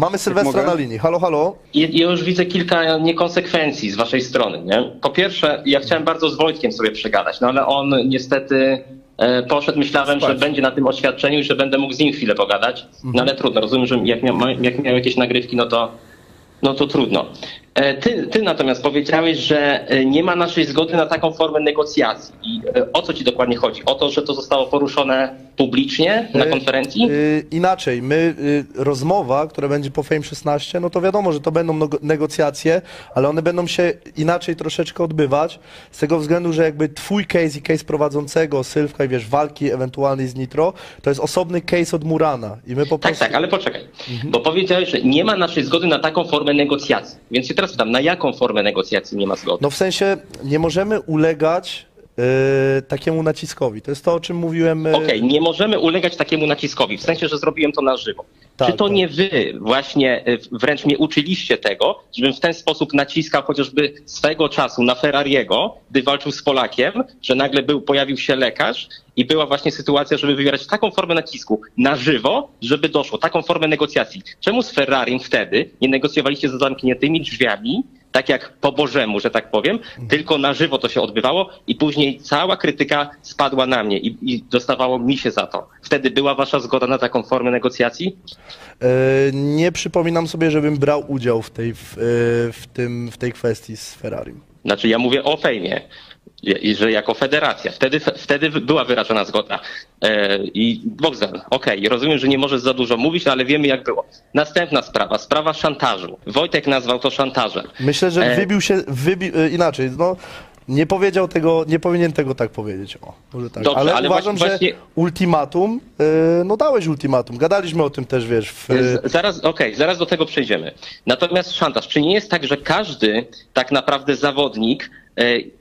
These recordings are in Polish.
Mamy Sylwestra na linii. Halo, halo. Ja ja już widzę kilka niekonsekwencji z waszej strony. Nie? Po pierwsze, ja chciałem bardzo z Wojtkiem sobie przegadać, no ale on niestety e, poszedł. Myślałem, że będzie na tym oświadczeniu i że będę mógł z nim chwilę pogadać. No ale trudno. Rozumiem, że jak miał, jak miał jakieś nagrywki, no to, no to trudno. E, Ty, ty natomiast powiedziałeś, że e, nie ma naszej zgody na taką formę negocjacji. I e, o co ci dokładnie chodzi? O to, że to zostało poruszone publicznie na konferencji? inaczej, my, rozmowa, która będzie po Fame 16, no to wiadomo, że to będą nego- negocjacje, ale one będą się inaczej troszeczkę odbywać, z tego względu, że jakby twój case i case prowadzącego Sylwka i wiesz, walki ewentualnej z Nitro, to jest osobny case od Murana i my po Tak, prostu... tak, ale poczekaj. Bo powiedziałeś, że nie ma naszej zgody na taką formę negocjacji. Więc się teraz pytam, na jaką formę negocjacji nie ma zgody? No w sensie nie możemy ulegać y, takiemu naciskowi. To jest to, o czym mówiłem. y, Okej, nie możemy ulegać takiemu naciskowi, w sensie, że zrobiłem to na żywo. Tak, Czy to tak. nie wy właśnie y, wręcz mnie uczyliście tego, żebym w ten sposób naciskał chociażby swego czasu na Ferrariego, gdy walczył z Polakiem, że nagle był, pojawił się lekarz i była właśnie sytuacja, żeby wywierać taką formę nacisku na żywo, żeby doszło, taką formę negocjacji. Czemu z Ferrarim wtedy nie negocjowaliście za zamkniętymi drzwiami, tak jak po Bożemu, że tak powiem, tylko na żywo to się odbywało i później cała krytyka spadła na mnie i, i dostawało mi się za to. Wtedy była wasza zgoda na taką formę negocjacji? y, nie przypominam sobie, żebym brał udział w tej, w, y, w tym, w tej kwestii z Ferrari. Znaczy ja mówię o fejmie. I że jako federacja. Wtedy, wtedy była wyrażona zgoda. E, I Bogdan, okej, rozumiem, że nie możesz za dużo mówić, no ale wiemy jak było. Następna sprawa, sprawa szantażu. Wojtek nazwał to szantażem. Myślę, że E, wybił się, wybi, y, inaczej, no nie powiedział tego, nie powinien tego tak powiedzieć. O, może tak. Dobrze, ale, ale uważam, właśnie- że ultimatum, no dałeś ultimatum. Gadaliśmy o tym też, wiesz, w, Zaraz, okej, zaraz do tego przejdziemy. Natomiast szantaż, czy nie jest tak, że każdy tak naprawdę zawodnik, e,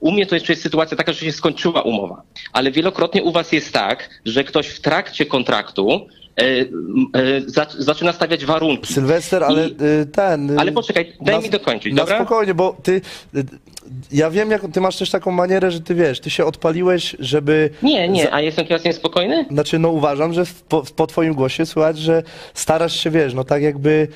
u mnie to jeszcze jest sytuacja taka, że się skończyła umowa, ale wielokrotnie u was jest tak, że ktoś w trakcie kontraktu e, e, zac- zaczyna stawiać warunki. Sylwester, ale I- y, ten... y, Ale poczekaj, daj na- mi dokończyć, Na dobra? spokojnie, bo ty... y, Ja wiem, jak ty masz też taką manierę, że ty wiesz, ty się odpaliłeś, żeby... Nie, nie, a jestem teraz niespokojny? Znaczy, no uważam, że po, po twoim głosie słychać, że starasz się, wiesz, no tak jakby...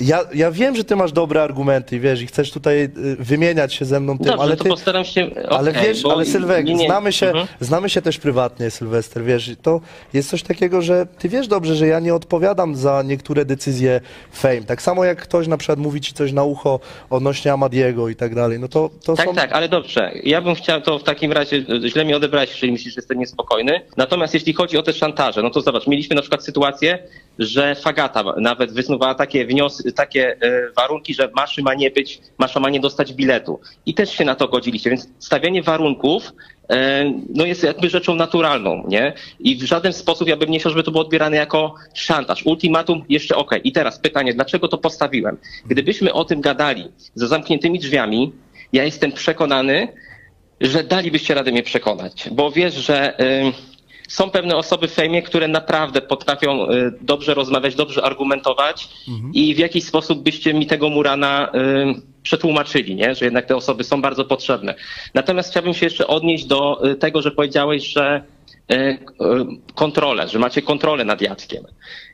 Ja, ja wiem, że ty masz dobre argumenty i wiesz, i chcesz tutaj y, wymieniać się ze mną tym, Dobrze, ale to ty... postaram się... Ale okej, wiesz, bo- ale Sylwek, nie, nie. znamy się, Mhm. znamy się też prywatnie, Sylwester, wiesz, to jest coś takiego, że ty wiesz dobrze, że ja nie odpowiadam za niektóre decyzje Fame. Tak samo jak ktoś na przykład mówi ci coś na ucho odnośnie Amadiego i tak dalej, no to, to Tak, są... tak, ale dobrze. Ja bym chciał to w takim razie, źle mi odebrać, jeżeli myślisz, że jestem niespokojny. Natomiast jeśli chodzi o te szantaże, no to zobacz, mieliśmy na przykład sytuację, że Fagata nawet wysnuwała takie wniosy, takie e, warunki, że Maszy ma nie być, Masza ma nie dostać biletu. I też się na to godziliście, więc stawianie warunków e, no jest jakby rzeczą naturalną, nie? I w żaden sposób ja bym nie chciał, żeby to było odbierane jako szantaż. Ultimatum jeszcze okej. I teraz pytanie, dlaczego to postawiłem? Gdybyśmy o tym gadali za zamkniętymi drzwiami, ja jestem przekonany, że dalibyście radę mnie przekonać, bo wiesz, że y, są pewne osoby w fejmie, które naprawdę potrafią y, dobrze rozmawiać, dobrze argumentować i w jakiś sposób byście mi tego Murana y, przetłumaczyli, nie? że jednak te osoby są bardzo potrzebne. Natomiast chciałbym się jeszcze odnieść do y, tego, że powiedziałeś, że kontrolę, że macie kontrolę nad Jackiem.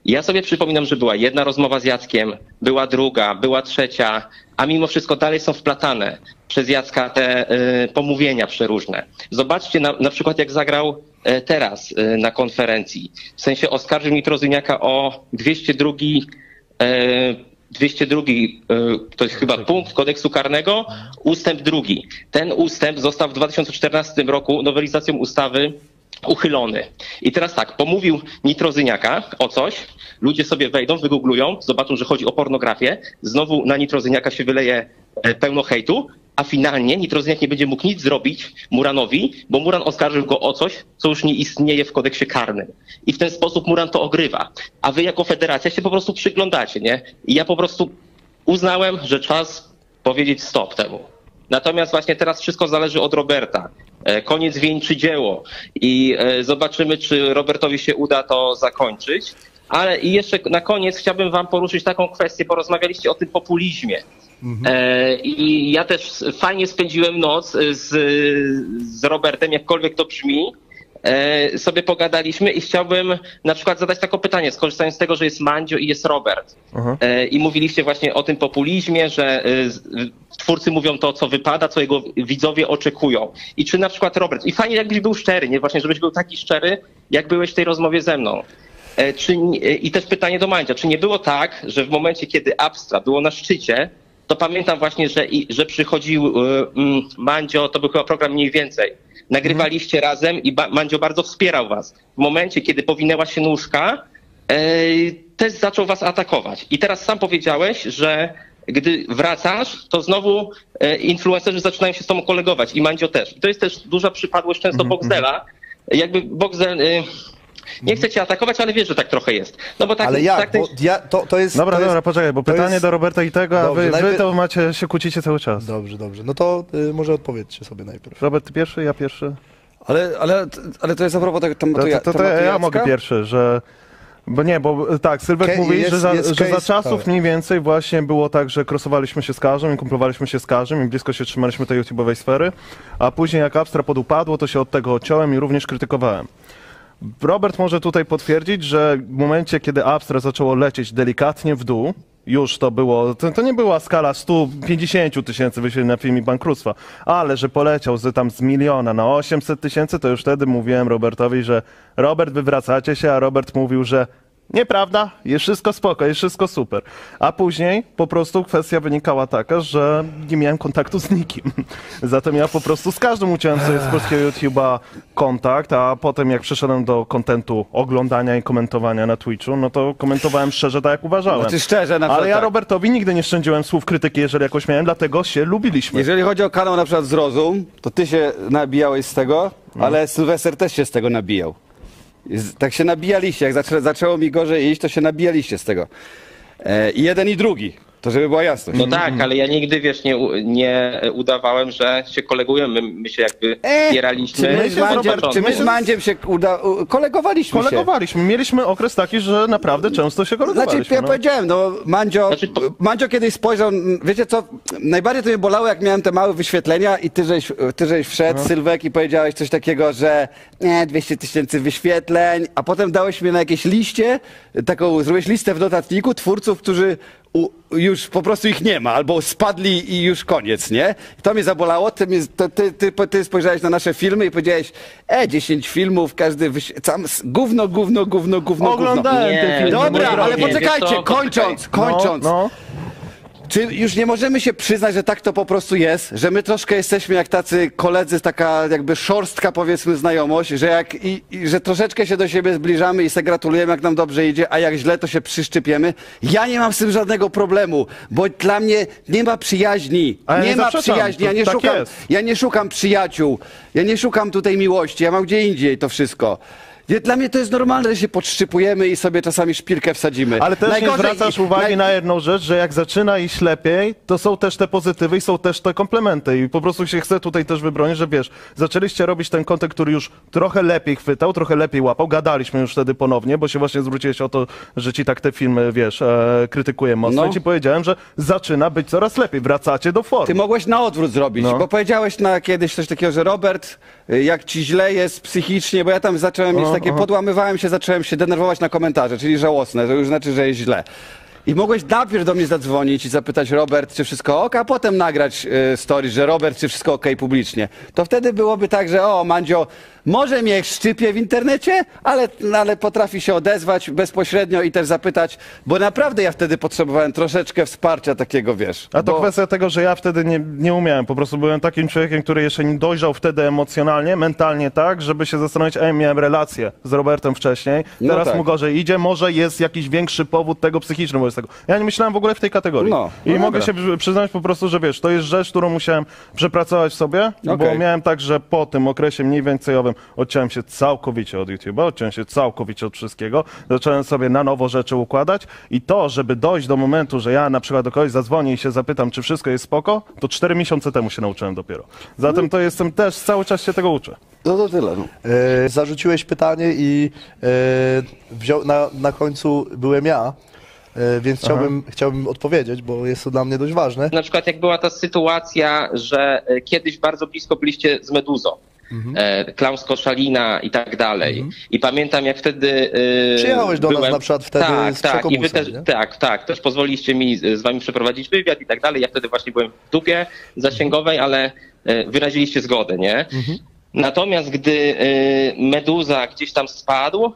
Ja sobie przypominam, że była jedna rozmowa z Jackiem, była druga, była trzecia, a mimo wszystko dalej są wplatane przez Jacka te y, pomówienia przeróżne. Zobaczcie na, na przykład jak zagrał e, teraz na konferencji. W sensie oskarżył Nitrozyniaka o 202 e, 202 e, to jest chyba punkt kodeksu karnego, ustęp drugi. Ten ustęp został w 2014 roku nowelizacją ustawy uchylony. I teraz tak, pomówił Nitrozyniaka o coś, ludzie sobie wejdą, wygooglują, zobaczą, że chodzi o pornografię, znowu na Nitrozyniaka się wyleje e, pełno hejtu, a finalnie Nitrozyniak nie będzie mógł nic zrobić Muranowi, bo Muran oskarżył go o coś, co już nie istnieje w kodeksie karnym. I w ten sposób Muran to ogrywa. A wy jako federacja się po prostu przyglądacie, nie? I ja po prostu uznałem, że czas powiedzieć stop temu. Natomiast właśnie teraz wszystko zależy od Roberta. E, Koniec wieńczy dzieło i e, zobaczymy, czy Robertowi się uda to zakończyć. Ale i jeszcze na koniec chciałbym wam poruszyć taką kwestię, bo rozmawialiście o tym populizmie. E, I ja też fajnie spędziłem noc z, z Robertem, jakkolwiek to brzmi. E, sobie pogadaliśmy i chciałbym na przykład zadać takie pytanie, skorzystając z tego, że jest Mandzio i jest Robert. E, I mówiliście właśnie o tym populizmie, że e, twórcy mówią to, co wypada, co jego widzowie oczekują. I czy na przykład Robert, i fajnie jakbyś był szczery, nie? Właśnie, żebyś był taki szczery, jak byłeś w tej rozmowie ze mną. Czy, I też pytanie do Mandzia, czy nie było tak, że w momencie, kiedy Abstra było na szczycie, to pamiętam właśnie, że, i, że przychodził y, mm, Mandzio, to był chyba program mniej więcej. Nagrywaliście razem i ba- Mandzio bardzo wspierał was. W momencie, kiedy powinęła się nóżka, e, też zaczął was atakować. I teraz sam powiedziałeś, że gdy wracasz, to znowu e, influencerzy zaczynają się z tobą kolegować i Mandzio też. I to jest też duża przypadłość często Boxdela. Jakby Boxdel... y, nie chcę cię atakować, ale wiesz, że tak trochę jest. No bo tak, Ale jak? tak Bo ja, to, to jest... Dobra, to dobra, jest... poczekaj, bo to pytanie jest- do Roberta i tego, a Dobrze, wy, wy najpierw- to macie, się kłócicie cały czas. Dobrze, dobrze. No to y, może odpowiedzcie sobie najpierw. Robert, ty pierwszy, ja pierwszy? Ale, ale, ale to jest a propos tego To, tematu, to, to, to tematu ja, mogę pierwszy, że... Bo nie, bo tak, Sylwek Ke- mówi, jest- że, za, że za czasów tak. mniej więcej właśnie było tak, że krosowaliśmy się z każdym i kumplowaliśmy się z każdym i blisko się trzymaliśmy tej YouTube'owej sfery, a później jak Abstra podupadło, to się od tego odciąłem i również krytykowałem. Robert może tutaj potwierdzić, że w momencie, kiedy Abstra zaczęło lecieć delikatnie w dół, już to było, to, to nie była skala 150 tysięcy wyświetleń na filmie bankructwa, ale że poleciał z, tam z miliona na 800 tysięcy, to już wtedy mówiłem Robertowi, że Robert, wywracacie się, a Robert mówił, że Nieprawda, jest wszystko spoko, jest wszystko super. A później po prostu kwestia wynikała taka, że nie miałem kontaktu z nikim. Zatem ja po prostu z każdym uciąłem sobie z polskiego YouTube'a kontakt, a potem jak przeszedłem do kontentu oglądania i komentowania na Twitchu, no to komentowałem szczerze tak jak uważałem. Znaczy szczerze, na Ale ja tak. Robertowi nigdy nie szczędziłem słów krytyki, jeżeli jakoś miałem, dlatego się lubiliśmy. Jeżeli chodzi o kanał na przykład Zrozum, to ty się nabijałeś z tego, No. ale Sylwester też się z tego nabijał. Tak się nabijaliście, jak zaczę, zaczęło mi gorzej iść, to się nabijaliście z tego. E, I jeden i drugi, to żeby była jasność. No tak, ale ja nigdy, wiesz, nie, u- nie udawałem, że się kolegujemy. My, się jakby E. Czy my z się Mandziem, Robertem- czy my z Mandziem się uda, u- kolegowaliśmy się. Kolegowaliśmy. Mieliśmy okres taki, że naprawdę często się kolegowaliśmy. Znaczy, ja no. powiedziałem, no Mandzio, Znaczy, po- Mandzio kiedyś spojrzał, m, wiecie co, najbardziej to mnie bolało, jak miałem te małe wyświetlenia i ty żeś, ty żeś wszedł, No. Sylwek, i powiedziałeś coś takiego, że nie, 200 tysięcy wyświetleń, a potem dałeś mnie na jakieś liście, taką, zrobiłeś listę w notatniku twórców, którzy u, już po prostu ich nie ma, albo spadli i już koniec, nie? To mnie zabolało, ty, ty, ty, ty spojrzałeś na nasze filmy i powiedziałeś, e, 10 filmów, każdy, wyś... sam, gówno, gówno, gówno, gówno, gówno. Oglądałem te filmy. Dobra, ale poczekajcie, kończąc, kończąc. No, no. Czy już nie możemy się przyznać, że tak to po prostu jest? Że my troszkę jesteśmy jak tacy koledzy, taka jakby szorstka powiedzmy znajomość, że jak i, i że troszeczkę się do siebie zbliżamy i se gratulujemy, jak nam dobrze idzie, a jak źle, to się przyszczypiemy. Ja nie mam z tym żadnego problemu, bo dla mnie nie ma przyjaźni. A ja nie nie ma zaprzeczam, przyjaźni, ja nie tak szukam, jest. ja nie szukam przyjaciół, ja nie szukam tutaj miłości, ja mam gdzie indziej to wszystko. Nie, Dla mnie to jest normalne, że się podszczypujemy i sobie czasami szpilkę wsadzimy. Ale też nie Najgorzej- zwracasz uwagi naj- na jedną rzecz, że jak zaczyna iść lepiej, to są też te pozytywy i są też te komplementy. I po prostu się chcę tutaj też wybronić, że wiesz, zaczęliście robić ten kontent, który już trochę lepiej chwytał, trochę lepiej łapał. Gadaliśmy już wtedy ponownie, bo się właśnie zwróciłeś o to, że ci tak te filmy, wiesz, e, krytykuję mocno. No. I ci powiedziałem, że zaczyna być coraz lepiej, wracacie do formy. Ty mogłeś na odwrót zrobić, No. bo powiedziałeś na kiedyś coś takiego, że Robert, y, jak ci źle jest psychicznie, bo ja tam zacząłem mieć Takie, podłamywałem się, zacząłem się denerwować na komentarze, czyli żałosne, to już znaczy, że jest źle. I mogłeś najpierw do mnie zadzwonić i zapytać Robert, czy wszystko ok, a potem nagrać y, story, że Robert, czy wszystko ok publicznie. To wtedy byłoby tak, że o, Mandzio, może mnie szczypie w internecie, ale, no, ale potrafi się odezwać bezpośrednio i też zapytać, bo naprawdę ja wtedy potrzebowałem troszeczkę wsparcia takiego, wiesz. A to bo... kwestia tego, że ja wtedy nie, nie umiałem. Po prostu byłem takim człowiekiem, który jeszcze nie dojrzał wtedy emocjonalnie, mentalnie tak, żeby się zastanowić, ej, miałem relację z Robertem wcześniej, No teraz tak. mu gorzej idzie, może jest jakiś większy powód tego psychiczny wobec tego. Ja nie myślałem w ogóle w tej kategorii. No, I no mogę dobra. się przy- przyznać po prostu, że wiesz, to jest rzecz, którą musiałem przepracować w sobie, bo Okej. miałem tak, że po tym okresie mniej więcejowym odciąłem się całkowicie od YouTube'a, odciąłem się całkowicie od wszystkiego, zacząłem sobie na nowo rzeczy układać i to, żeby dojść do momentu, że ja na przykład do kogoś zadzwonię i się zapytam, czy wszystko jest spoko, to cztery miesiące temu się nauczyłem dopiero. Zatem to jestem też, cały czas się tego uczę. No to tyle. No. E, zarzuciłeś pytanie i e, wziął, na, na końcu byłem ja, e, więc chciałbym, chciałbym odpowiedzieć, bo jest to dla mnie dość ważne. Na przykład jak była ta sytuacja, że e, kiedyś bardzo blisko byliście z Meduzą. e, Klaus Koszalina i tak dalej. I pamiętam jak wtedy... e, Przyjechałeś do nas byłem... na przykład wtedy tak, z tak, i wy też, nie? tak, tak, też pozwoliliście mi z wami przeprowadzić wywiad i tak dalej. Ja wtedy właśnie byłem w dupie zasięgowej, ale e, wyraziliście zgodę, nie? Mhm. Natomiast gdy e, Meduza gdzieś tam spadł e,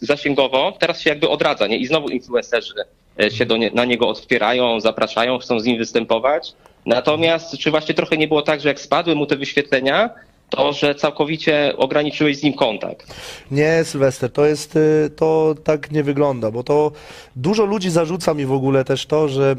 zasięgowo, teraz się jakby odradza, nie? I znowu influencerzy e, się nie, na niego otwierają, zapraszają, chcą z nim występować. Natomiast czy właśnie trochę nie było tak, że jak spadły mu te wyświetlenia, to że całkowicie ograniczyłeś z nim kontakt? Nie, Sylwester, to jest, y, to tak nie wygląda, bo to dużo ludzi zarzuca mi w ogóle też to, że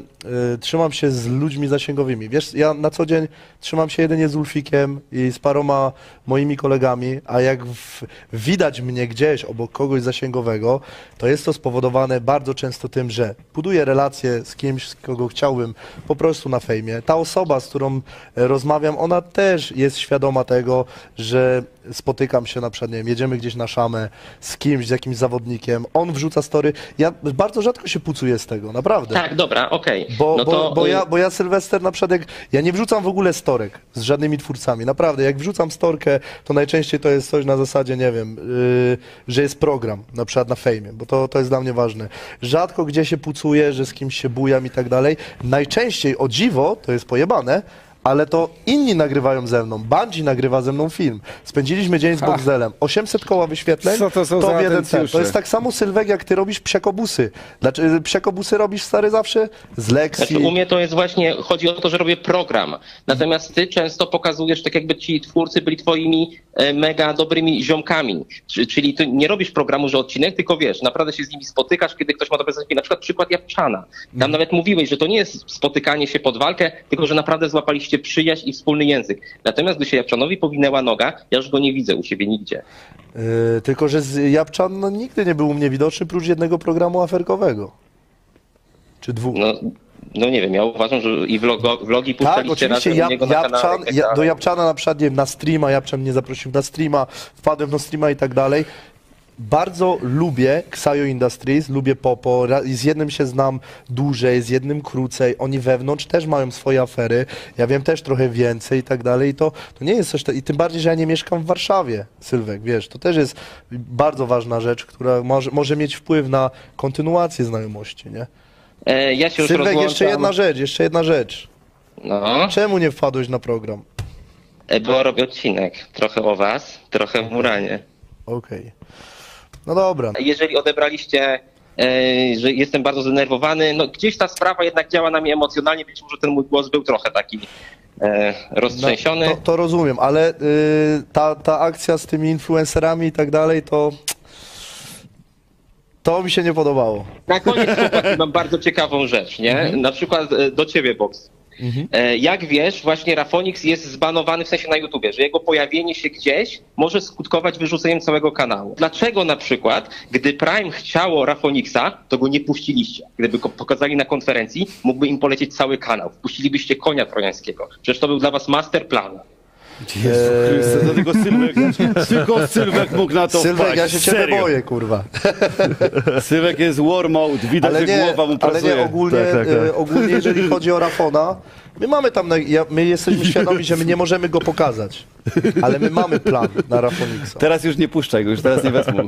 y, trzymam się z ludźmi zasięgowymi. Wiesz, ja na co dzień trzymam się jedynie z Ulfikiem i z paroma moimi kolegami, a jak w, widać mnie gdzieś obok kogoś zasięgowego, to jest to spowodowane bardzo często tym, że buduję relacje z kimś, z kogo chciałbym po prostu na fejmie. Ta osoba, z którą e, rozmawiam, ona też jest świadoma tego, że spotykam się na przykład, nie wiem, jedziemy gdzieś na szamę z kimś, z jakimś zawodnikiem, on wrzuca story. Ja bardzo rzadko się pucuję z tego, naprawdę. Tak, dobra, okej. Bo, no bo, to, bo, y, ja, bo ja Sylwester na przykład, jak, ja nie wrzucam w ogóle storek z żadnymi twórcami, naprawdę. Jak wrzucam storkę, to najczęściej to jest coś na zasadzie, nie wiem, yy, że jest program, na przykład na fejmie, bo to, to jest dla mnie ważne. Rzadko gdzie się pucuję, że z kimś się bujam i tak dalej. Najczęściej, o dziwo, to jest pojebane, ale to inni nagrywają ze mną. Bandzi nagrywa ze mną film. Spędziliśmy dzień z Ha. Boxdelem. 800 koła wyświetleń, Co to są to za jeden cel. atencjusze? To jest tak samo, Sylwek, jak ty robisz psiakobusy. Dlaczego psiakobusy robisz, stary, zawsze? Z lekcji. Znaczy, u mnie to jest właśnie, chodzi o to, że robię program. Natomiast ty często pokazujesz, tak jakby ci twórcy byli twoimi e, mega dobrymi ziomkami. Czy- Czyli ty nie robisz programu, że odcinek, tylko wiesz, naprawdę się z nimi spotykasz, kiedy ktoś ma dobre zasięgi. Na przykład przykład Japczana. Tam nawet mówiłeś, że to nie jest spotykanie się pod walkę, tylko że naprawdę złapaliście przyjaźń i wspólny język. Natomiast gdy się Japczanowi powinęła noga, ja już go nie widzę u siebie nigdzie. Yy, tylko, że z Japczan no, nigdy nie był u mnie widoczny, prócz jednego programu aferkowego. Czy dwóch. No, no nie wiem, ja uważam, że i vlogo, vlogi tak, puszczaliście oczywiście razem u Jap, niego na kanale. Japczan, tak ja, do. Japczana na przykład nie wiem, na streama, Japczan mnie zaprosił na streama, wpadłem na streama i tak dalej. Bardzo lubię Xayo Industries, lubię Popo, z jednym się znam dłużej, z jednym krócej, oni wewnątrz też mają swoje afery, ja wiem też trochę więcej i tak dalej, I to, to nie jest coś, i tym bardziej, że ja nie mieszkam w Warszawie, Sylwek, wiesz, to też jest bardzo ważna rzecz, która może, może mieć wpływ na kontynuację znajomości, nie? E, ja Sylwek, rozłączam. jeszcze jedna rzecz, jeszcze jedna rzecz. No, Czemu nie wpadłeś na program? e, bo robię odcinek. Trochę o was, trochę o Muranie. Okej. No dobra. Jeżeli odebraliście, e, że jestem bardzo zdenerwowany, no gdzieś ta sprawa jednak działa na mnie emocjonalnie, być może ten mój głos był trochę taki e, roztrzęsiony. No, to, to rozumiem, ale y, ta, ta akcja z tymi influencerami i tak dalej, to. To mi się nie podobało. Na koniec mam bardzo ciekawą rzecz, nie? Mhm. Na przykład e, do ciebie, Box. E, Jak wiesz, właśnie Rafonix jest zbanowany w sensie na YouTubie, że jego pojawienie się gdzieś może skutkować wyrzuceniem całego kanału. Dlaczego na przykład, gdy Prime chciało Rafonixa, to go nie puściliście? Gdyby go pokazali na konferencji, mógłby im polecieć cały kanał. Wpuścilibyście konia trojańskiego. Przecież to był dla was master plan. Jezu Chryste, do tego Sylwek, tylko Sylwek mógł na to Sylwek, wpaść. ja się ciebie Serio. boję, kurwa. Sylwek jest war mode, widać, Ale że nie, głowa mu ale pracuje. nie ogólnie, Tak, tak, tak. y, ogólnie, jeżeli chodzi o Rafona, my mamy tam, na, ja, my jesteśmy świadomi, że my nie możemy go pokazać, ale my mamy plan na Rafonixa. Teraz już nie puszczaj go, już teraz nie wezmą.